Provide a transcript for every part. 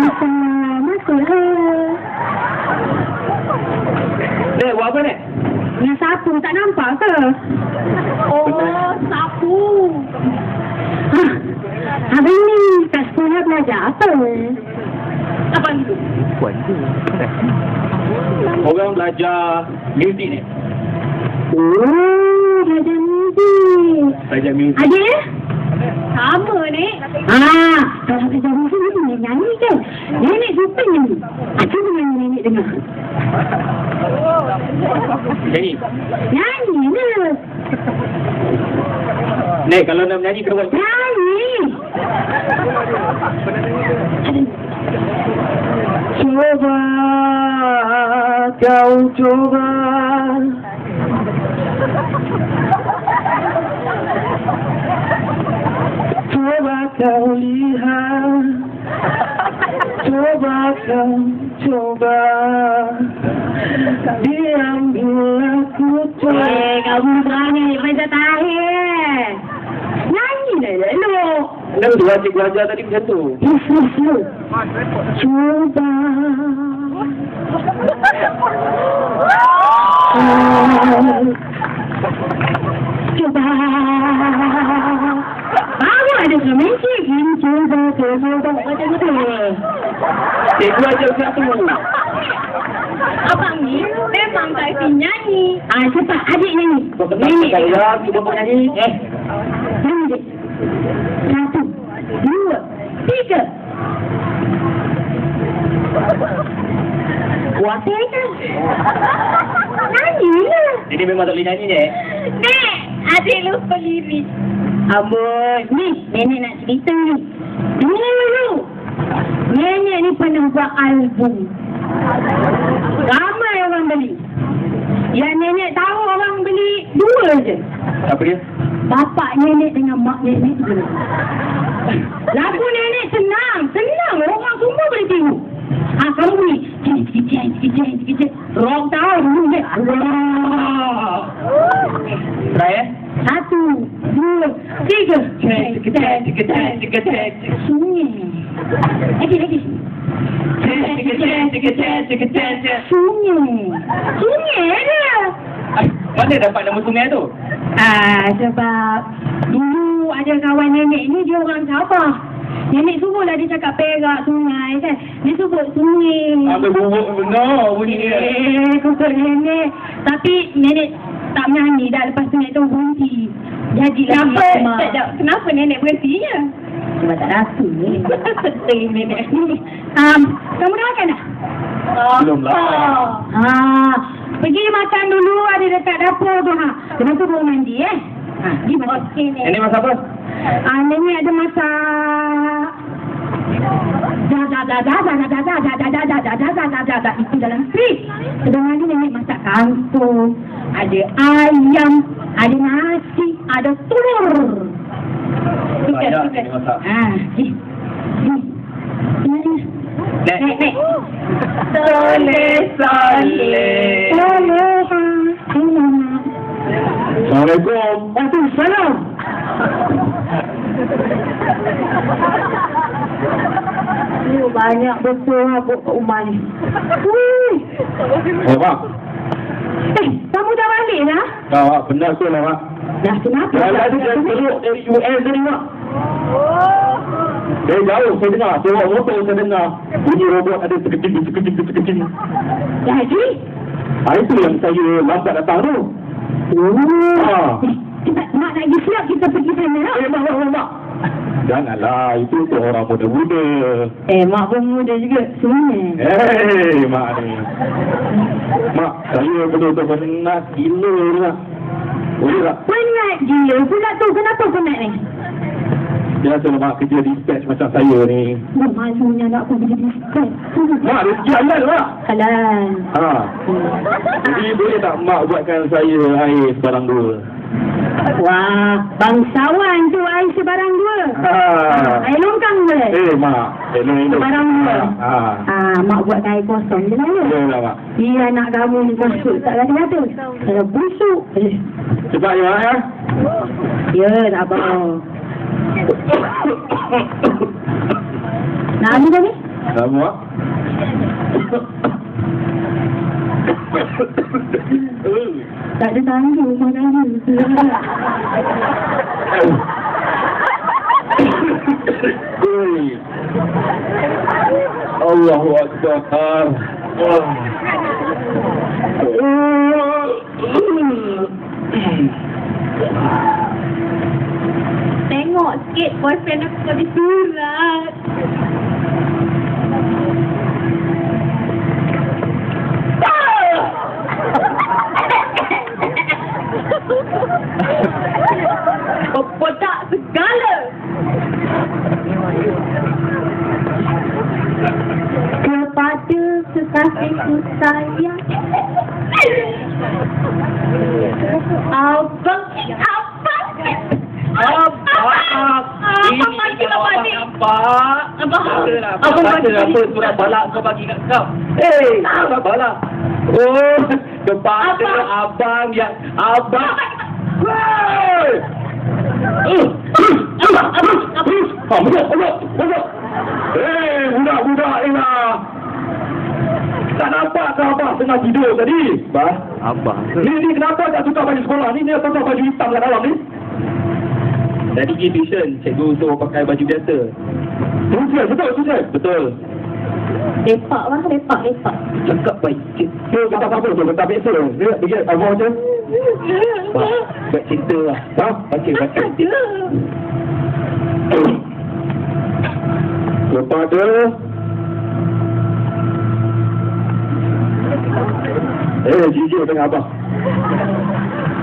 Assalamualaikum. Eh, buat apa ni? Yang sapu tak nampak ke? Oh, sapu. Ah, ha, abang ni kat sekolah belajar apa? Apa ni? Puan tu. Orang belajar music ni. Oh, belajar music. Belajar music. Adik? Sama ni. Ah, kalau belajar music nyanyi kan? Nenek suka nyanyi. Ah, cuba nyanyi nenek dengar. Nyanyi. Nyanyi ke? Nek, kalau nak menyanyi kena buat. Nyanyi. Coba kau coba Coba kau lihat Coba coba. Diam bila ku coba. Eh, kau buruk lagi, tak tahu. Nyanyi dah elok Kenapa tu wajib belajar tadi macam tu? Coba. Coba. Bagus ada semua cikin Coba, coba, coba, coba, coba, coba, Cikgu ajar macam tu. Abang ni memang tak si nyanyi. Ah, cepat. Adik nyanyi. Kau kena saya, cuba kau nyanyi. Eh, Nyanyi. Satu. Dua. Tiga. Kuatir kan? Nyanyi lah. ini memang tak boleh nyanyi ni. eh? Nek, adik lupa lirik. Amboi, ni nenek nak cerita ni. Dulu. Nenek ni pernah buat album. Ramai orang beli. Yang nenek tahu orang beli dua je. Apa dia? Bapak nenek dengan mak nenek je. Lagu nenek senang. Senang. Orang semua boleh tengok. Ha, kamu ni. Cikit, cikit, cikit, cikit, cikit. Rock tahu dulu. Allah. Try eh? Satu, dua, tiga. Cek, cek, cek, cek, cek, cek. Sunyi. Lagi, lagi. Cek, cek, cek, cek, cek, cek, cek, cek. Sunyi. Sunyi dia. Ah, Mana dapat nama sungai tu? Ah, sebab dulu ada kawan nenek ni dia orang Sabah. Nenek suruhlah dia cakap perak sungai kan. Dia sebut sungai. Ambil bubuk benar bunyi dia. Eh, kukut nenek. Tapi nenek tak menyanyi dah lepas tu nenek tu berhenti. Jadilah Kenapa? Sekejap, kenapa nenek berhentinya? Sebab tak rasa ni. Sedih nenek ni. Um, kamu dah makan dah? Belum lah. Ha, pergi makan dulu ada dekat dapur tu ha. Lepas tu baru mandi eh. Ha, pergi makan. Okey, Nek. Nenek masak apa? Ah, nenek ada masak. Itu dalam fridge. Sedang lagi nenek masak kangkung. Ada ayam. Ada nasi. Ada telur. Ni. Nek. Nek. Assalamualaikum. Waalaikumsalam. Banyak betul kat rumah ni. Ui. Oh, Mak. Eh, kamu dah balik dah? Dah, Mak. Benar tu lah, Mak. Dah kenapa? Yang ni? teruk dari US tadi, Mak. Dari jauh saya dengar. Saya bawa motor saya dengar. Bunyi robot ada sekecil, sekecil, sekecil. Jadi? Ha, itu yang saya lambat datang tu. Oh. Ah. Eh, cepat, mak nak pergi siap kita pergi sana. lah. Eh, Mak, Mak, Mak, Mak. Janganlah, itu untuk orang muda-muda. Eh, mak pun muda juga. Semuanya. Hei, Mak ni. Mak, saya betul-betul penat gila ni, Mak. Boleh tak? Penat gila pula tu. Kenapa penat ni? Biasa Mak kerja dispatch macam saya ni. Mak malunya nak pergi di sekolah. Mak, rezeki halal, Mak. Halal. Ha. Jadi boleh tak Mak buatkan saya air sebarang dua? Wah, bangsawan tu air sebarang dua. Ha. Air longkang boleh? Eh, Mak. Elok, elok. Sebarang dua. Ha. Ah, mak buat air kosong je lah. ya. Lah, Mak. Dia anak kamu ni busuk tak kata-kata. Kalau busuk, eh, Cepat ya, Mak, ya. ya tak apa. Nak ambil ni? Dah, Mak. Tak ada tangga rumah tangga. Ui. Allahu Akbar. Tengok sikit boyfriend aku kau disurat. Apa tak segala? Kepada kekasihku sayang. Abang, abang. Abang. Abang bagi kau balik. Nampak? Abang. Katalah, Abang kata bagi apa surat balak kau bagi kat kau? Eh, surat balak. Oh, kepada Abang. abang yang abang. Hei! Eh, Abang, abang, abang. Ah, budak, budak, budak. Eh, budak-budak ni lah. Tak nampak ke abang tengah tidur tadi? Bah, Abang ni, ni kenapa tak tukar baju sekolah ni? Ni apa kau baju hitam kat dalam ni? Tadi pergi tuition, cikgu suruh pakai baju biasa. Betul, betul, betul. Betul. Lepak lah, lepak, lepak. Cakap baik. Dia kata apa tu? Kata biasa. Dia pergi abang je. Bah, baik cinta lah. Ha? Baca, baca. Ada. Kepada Eh, jujur dengan abang.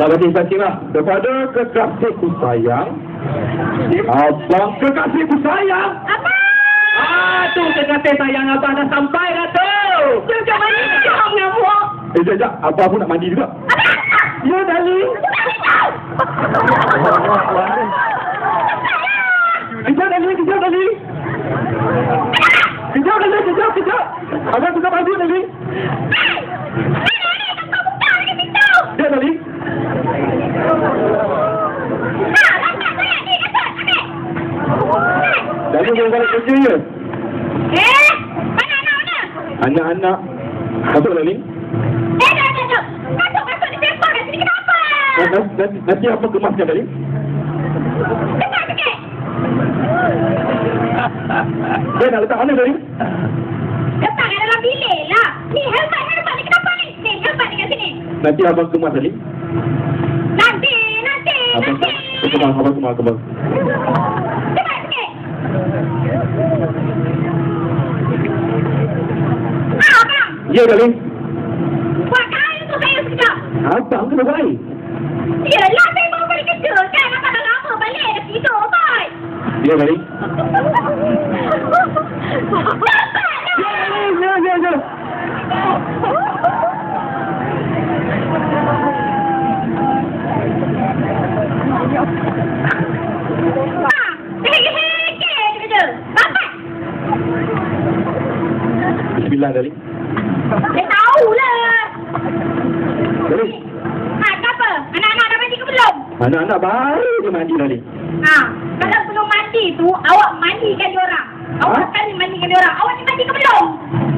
Tak berhenti sancing lah. Kepada kekasihku sayang. Abang kekasihku sayang. Tu kekasih sayang abang dah sampai dah tu. Macam mana ni kau ngamuk? Eh, sekejap, sekejap. Abang pun nak mandi juga. Ya, darling. Kejap, darling. Kejap, darling. Kejap, darling. Kejap, kejap. Abang tukar baju, darling. Ya, darling. Darling jangan balik kerja ya. Eh, mana anak mana? Anak-anak. Masuk, darling. Eh, dah, dah, dah. Masuk, masuk. Dia sembang kat sini. Kenapa? Nanti, nanti, nanti apa kemasnya, darling? Cepat sikit. Dia nak letak mana, darling? Letak kat dalam bilik lah. Ni, helmet, helmet ni. Kenapa ni? Ni, helmet ni kat sini. Nanti abang kemas, darling. Nanti, nanti, Abang nanti. kemas, abang kemas, kemas. Ya, darling. Buat kain untuk saya sekejap. Abang kena baik. Yelah, saya baru balik kerja kan. Abang dah lama balik. Dah tidur, boy. Ya, darling. Cepat Ya, ya, ya. Ah, sikit-sikit je kerja. Bapak. Bismillah, darling. Saya tahulah. Darling. Ah, kenapa? Anak-anak dah mandi ke belum? Anak-anak baru je mandi, darling. Ah, kalau belum mandi tu, awak mandikan diorang. Awak Ha? sekali mandikan diorang. Awak ni mandi ke belum?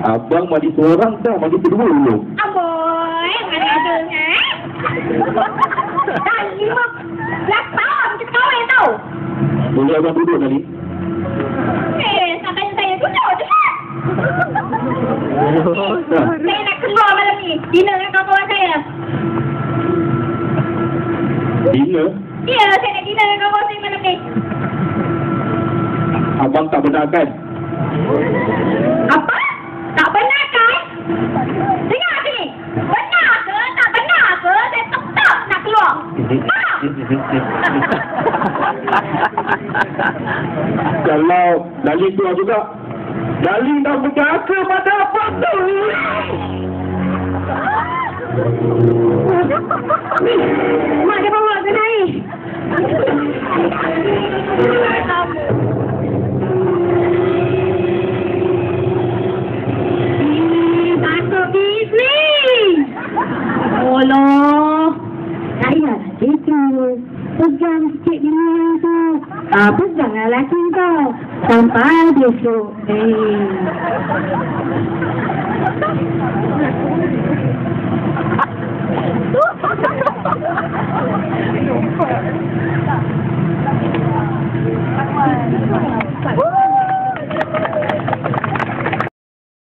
Abang mandi seorang dah, mandi kedua dulu. Amboi, ada-ada eh. Dah lima belas tahun kita kahwin tau. Boleh abang duduk, darling? Eh, sampai saya duduk je kan? Dah. Saya nak keluar malam ni. Dinner dengan kawan-kawan saya. Dinner, Ya, saya nak dinner dengan kawan saya malam ni. abang tak benarkan. Apa? Tak benar kan? Dengar sini. Benar ke? Tak benar ke? Saya tetap nak keluar. Kalau darling keluar juga, darling dah berjaka pada abang tu. Mak dia bawa ke naik. Allah. saya lagi tu. Pegang sikit dia tu. Ah, pegang lah laki tu. Sampai besok. Hey. Eh.